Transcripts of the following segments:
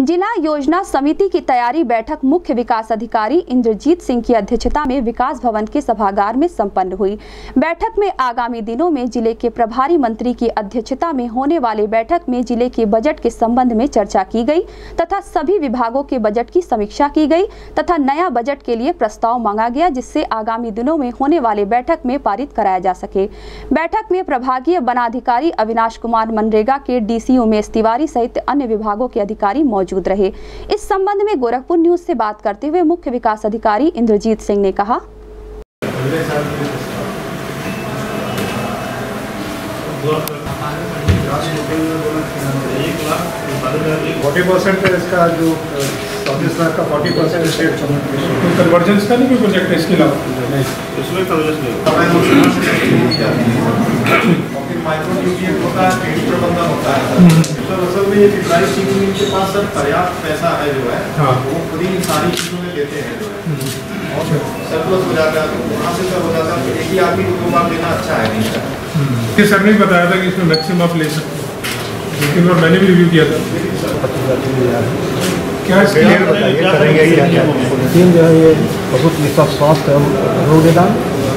जिला योजना समिति की तैयारी बैठक मुख्य विकास अधिकारी इंद्रजीत सिंह की अध्यक्षता में विकास भवन के सभागार में संपन्न हुई। बैठक में आगामी दिनों में ज़िले के प्रभारी मंत्री की अध्यक्षता में होने वाले बैठक में ज़िले के बजट के संबंध में चर्चा की गई तथा सभी विभागों के बजट की समीक्षा की गई तथा नया बजट के लिए प्रस्ताव मांगा गया जिससे आगामी दिनों में होने वाले बैठक में पारित कराया जा सके। बैठक में प्रभागीय वनाधिकारी अविनाश कुमार मनरेगा के डीसी उमेश तिवारी सहित अन्य विभागों के अधिकारी मौजूद रहे। इस संबंध में गोरखपुर न्यूज़ से बात करते हुए मुख्य विकास अधिकारी इंद्रजीत सिंह ने कहा। फोर्टी परसेंट इसका जो चौबीस लाख का फोर्टी परसेंट कन्वर्जेंस का नहीं कोई प्रोजेक्ट है इसके अलावा? नहीं। फिर माइक्रो न्यूट्रिएंट होता है। पेड़ी प्रबंधन होता है तो असल में ये फिटराइज टीम इनके पास सर पर्याप्त पैसा है जो है हाँ। वो खुद ही सारी चीज़ों में देते हैं जो है और सरप्लस हो जाता है तो वहाँ से सब हो जाता है तो एक ही आदमी को दो बार देना अच्छा है नहीं है कि सर ने बताया था कि इसमें मैक्सिमम आप ले सकते हो। लेकिन और मैंने भी रिव्यू किया था। क्या बताइए, करेंगे ही? जो है ये बहुत स्वास्थ्य एवं रोग निदान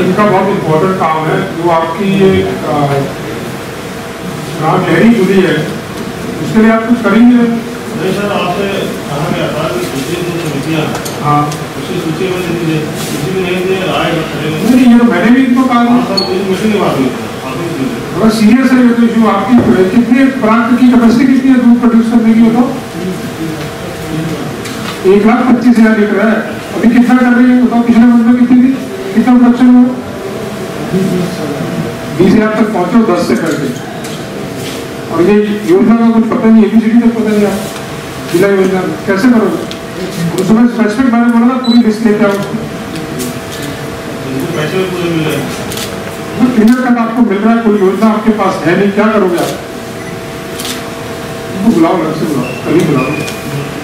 इनका बहुत इम्पोर्टेंट काम है जो आपकी ये ग्राम डेयरी खुली है उसके लिए आप कुछ करेंगे नहीं सर आपसे कहा गया था कि सूची जो समितियाँ हाँ उसी सूची में दे दीजिए सूची में नहीं दे आए करेंगे नहीं ये मैंने भी इनको कहा कोई मीटिंग की बात हुई थी थोड़ा सीरियस है ये तो इशू आपकी कितनी प्लांट की कैपेसिटी कितनी है दूध प्रोड्यूस करने की बताओ एक लाख पच्चीस हज़ार लीटर है। अभी कितना कर रही है? बताओ पिछले मंथ में कितनी थी? कितना प्रोडक्शन हुआ बीस हज़ार तक पहुंचो दस से करके और ये योजना का कुछ पता नहीं एबीसीडी तक पता नहीं आप? जिला योजना कैसे करोगे? उसमें स्पेसिफिक मैंने बोला ना पूरी लिस्ट लेके आओ। हैं क्लियर कट आपको मिल रहा है कोई योजना आपके पास है नहीं क्या करोगे आप? बुलाओ अलग से बुलाओ। कभी बुलाओ।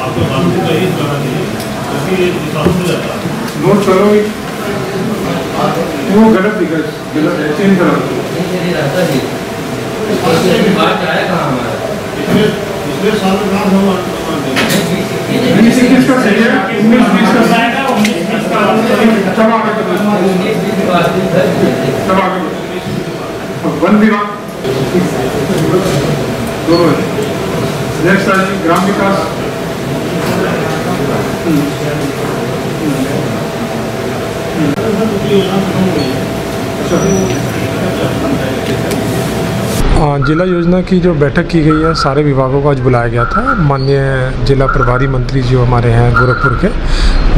आपको बात का ही करना चाहिए क्योंकि ये किसानों में जाता है नोट करो वो गलत दिखा गलत चेंज करो पिछले साल में काम हुआ बीस इक्कीस का सही है उन्नीस बीस का सही है चलो आगे बढ़ो चलो आगे बढ़ो वन विभाग दोनों नेक्स्ट ग्राम विकास जिला योजना की जो बैठक की गई है, सारे विभागों को आज बुलाया गया था। माननीय जिला प्रभारी मंत्री जो हमारे हैं गोरखपुर के,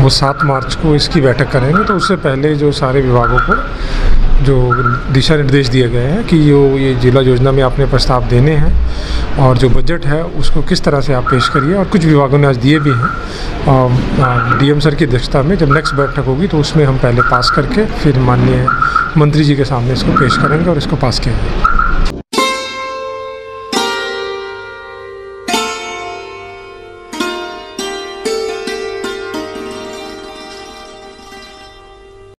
वो सात मार्च को इसकी बैठक करेंगे। तो उससे पहले जो सारे विभागों को जो दिशा निर्देश दिए गए हैं कि जो ये जिला योजना में आपने प्रस्ताव देने हैं और जो बजट है उसको किस तरह से आप पेश करिए और कुछ विभागों ने आज दिए भी हैं। डीएम सर की अध्यक्षता में जब नेक्स्ट बैठक होगी तो उसमें हम पहले पास करके फिर माननीय मंत्री जी के सामने इसको पेश करेंगे और इसको पास किया